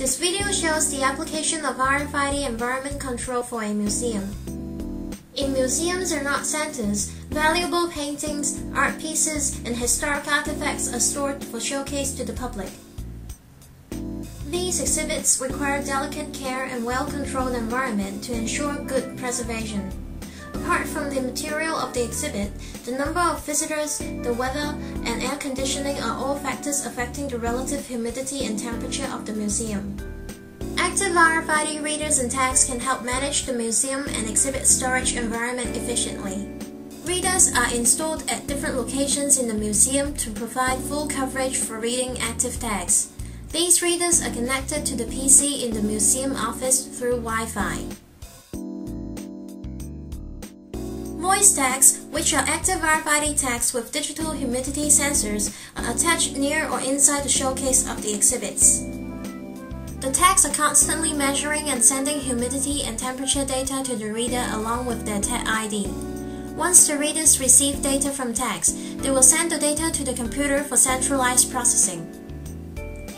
This video shows the application of RFID environment control for a museum. In museums are not centers, valuable paintings, art pieces, and historic artifacts are stored for showcase to the public. These exhibits require delicate care and well-controlled environment to ensure good preservation. Apart from the material of the exhibit, the number of visitors, the weather, and air conditioning are all factors affecting the relative humidity and temperature of the museum. Active RFID readers and tags can help manage the museum and exhibit storage environment efficiently. Readers are installed at different locations in the museum to provide full coverage for reading active tags. These readers are connected to the PC in the museum office through Wi-Fi. Moist tags, which are active RFID tags with digital humidity sensors, are attached near or inside the showcase of the exhibits. The tags are constantly measuring and sending humidity and temperature data to the reader along with their tag ID. Once the readers receive data from tags, they will send the data to the computer for centralized processing.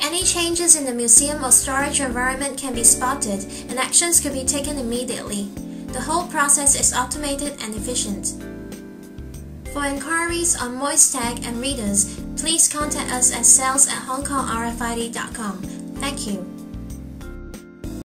Any changes in the museum or storage environment can be spotted and actions can be taken immediately. The whole process is automated and efficient. For inquiries on Tag and readers, please contact us at sales at hongkongrfid.com. Thank you.